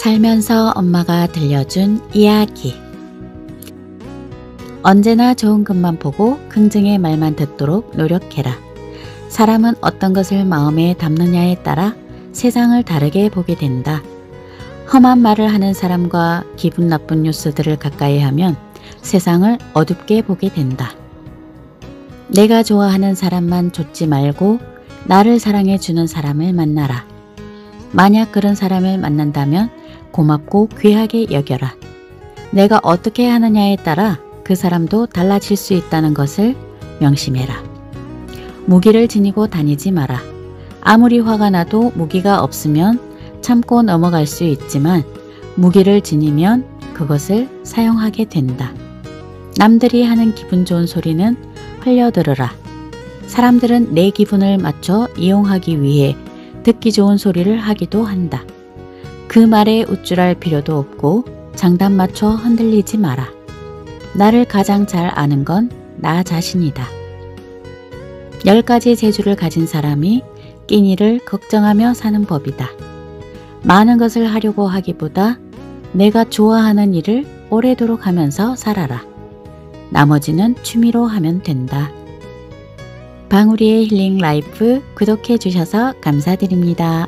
살면서 엄마가 들려준 이야기 언제나 좋은 것만 보고 긍정의 말만 듣도록 노력해라. 사람은 어떤 것을 마음에 담느냐에 따라 세상을 다르게 보게 된다. 험한 말을 하는 사람과 기분 나쁜 뉴스들을 가까이 하면 세상을 어둡게 보게 된다. 내가 좋아하는 사람만 좇지 말고 나를 사랑해 주는 사람을 만나라. 만약 그런 사람을 만난다면 고맙고 귀하게 여겨라. 내가 어떻게 하느냐에 따라 그 사람도 달라질 수 있다는 것을 명심해라. 무기를 지니고 다니지 마라. 아무리 화가 나도 무기가 없으면 참고 넘어갈 수 있지만 무기를 지니면 그것을 사용하게 된다. 남들이 하는 기분 좋은 소리는 흘려들으라. 사람들은 내 기분을 맞춰 이용하기 위해 듣기 좋은 소리를 하기도 한다. 그 말에 우쭐할 필요도 없고 장단 맞춰 흔들리지 마라. 나를 가장 잘 아는 건 나 자신이다. 열 가지 재주를 가진 사람이 끼니를 걱정하며 사는 법이다. 많은 것을 하려고 하기보다 내가 좋아하는 일을 오래도록 하면서 살아라. 나머지는 취미로 하면 된다. 방울이의 힐링 라이프 구독해 주셔서 감사드립니다.